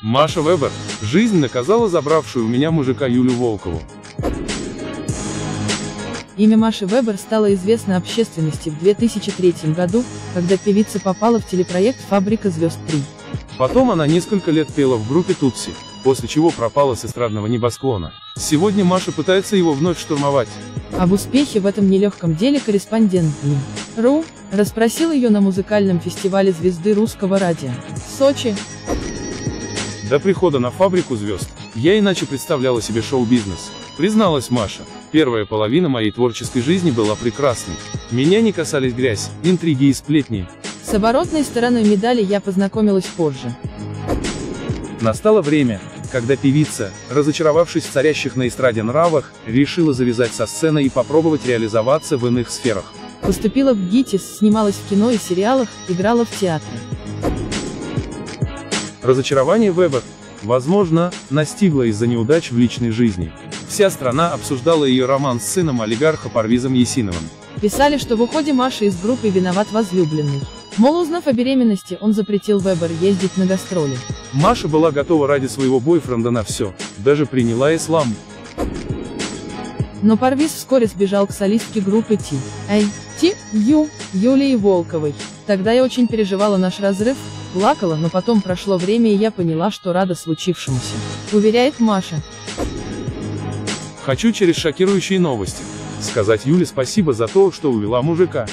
Маша Вебер. Жизнь наказала забравшую у меня мужика Юлю Волкову. Имя Маши Вебер стало известно общественности в 2003 году, когда певица попала в телепроект «Фабрика звезд 3». Потом она несколько лет пела в группе Тутси, после чего пропала с эстрадного небосклона. Сегодня Маша пытается его вновь штурмовать. Об успехе в этом нелегком деле корреспондент. РУ расспросил ее на музыкальном фестивале звезды русского радио. Сочи. До прихода на фабрику звезд, я иначе представляла себе шоу-бизнес. Призналась Маша. Первая половина моей творческой жизни была прекрасной. Меня не касались грязь, интриги и сплетни. С оборотной стороной медали я познакомилась позже. Настало время, когда певица, разочаровавшись в царящих на эстраде нравах, решила завязать со сценой и попробовать реализоваться в иных сферах. Поступила в ГИТИС, снималась в кино и сериалах, играла в театре. Разочарование Вебер, возможно, настигло из-за неудач в личной жизни. Вся страна обсуждала ее роман с сыном олигарха Парвизом Есиновым. Писали, что в уходе Маши из группы виноват возлюбленный. Мол, узнав о беременности, он запретил Вебер ездить на гастроли. Маша была готова ради своего бойфренда на все, даже приняла ислам. Но Парвиз вскоре сбежал к солистке группы Ти. Эй, Ти, Ю, Юлии Волковой. Тогда я очень переживала наш разрыв, плакала, но потом прошло время и я поняла, что рада случившемуся. Уверяет Маша. Хочу через шокирующие новости сказать Юле спасибо за то, что увела мужика.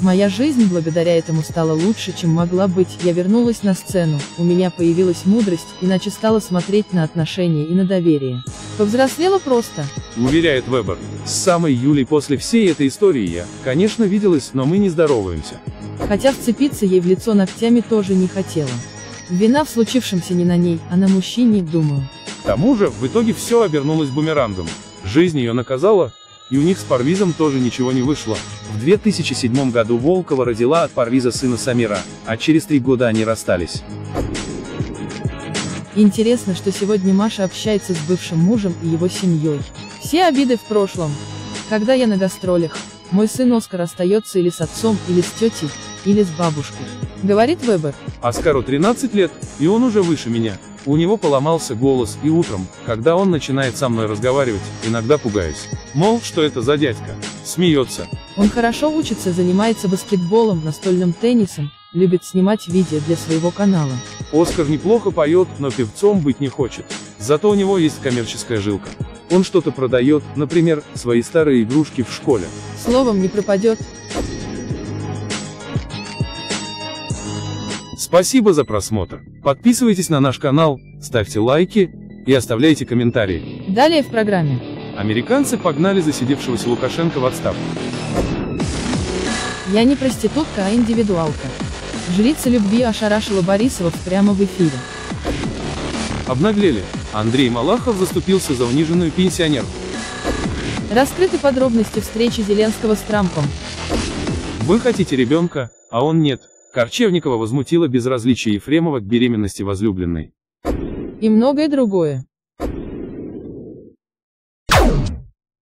Моя жизнь благодаря этому стала лучше, чем могла быть, я вернулась на сцену, у меня появилась мудрость, иначе стала смотреть на отношения и на доверие. Повзрослела просто. Уверяет Вебер. С самой Юлей после всей этой истории я, конечно, виделась, но мы не здороваемся. Хотя вцепиться ей в лицо ногтями тоже не хотела. Вина в случившемся не на ней, а на мужчине, думаю. К тому же, в итоге все обернулось бумерангом. Жизнь ее наказала, и у них с Парвизом тоже ничего не вышло. В 2007 году Волкова родила от Парвиза сына Самира, а через три года они расстались. Интересно, что сегодня Маша общается с бывшим мужем и его семьей. Все обиды в прошлом. Когда я на гастролях, мой сын Оскар остается или с отцом, или с тетей, или с бабушкой. Говорит Вебер. Оскару 13 лет, и он уже выше меня. У него поломался голос, и утром, когда он начинает со мной разговаривать, иногда пугаюсь. Мол, что это за дядька? Смеется. Он хорошо учится, занимается баскетболом, настольным теннисом, любит снимать видео для своего канала. Оскар неплохо поет, но певцом быть не хочет. Зато у него есть коммерческая жилка. Он что-то продает, например, свои старые игрушки в школе. Словом не пропадет. Спасибо за просмотр. Подписывайтесь на наш канал, ставьте лайки и оставляйте комментарии. Далее в программе. Американцы погнали засидевшегося Лукашенко в отставку. Я не проститутка, а индивидуалка. Жрица любви ошарашила Борисова прямо в эфире. Обнаглели. Андрей Малахов заступился за униженную пенсионерку. Раскрыты подробности встречи Зеленского с Трампом. Вы хотите ребенка, а он нет. Корчевникова возмутила безразличие Ефремова к беременности возлюбленной. И многое другое.